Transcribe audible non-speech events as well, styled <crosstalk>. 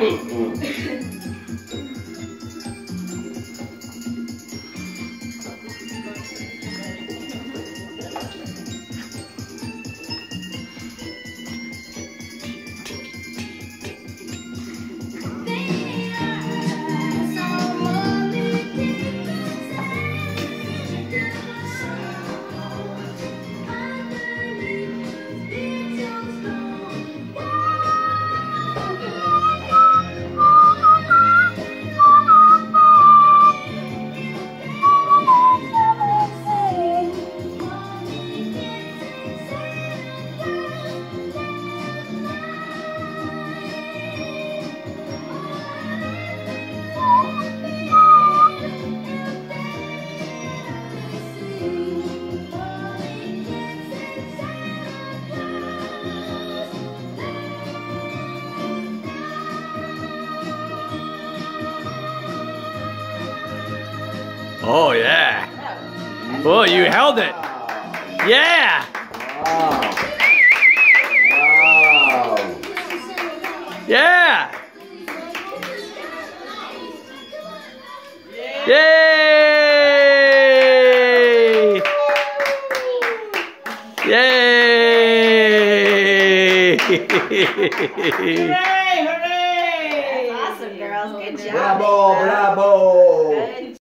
嗯不 Oh yeah. Oh, you held it. Yeah. Wow. Wow. Yeah. Yay! Yay! <laughs> Hooray! Hooray! Awesome, girls. Good job. Bravo, bravo.